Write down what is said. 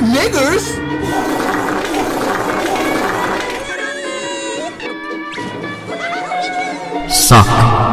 niggers? Suck.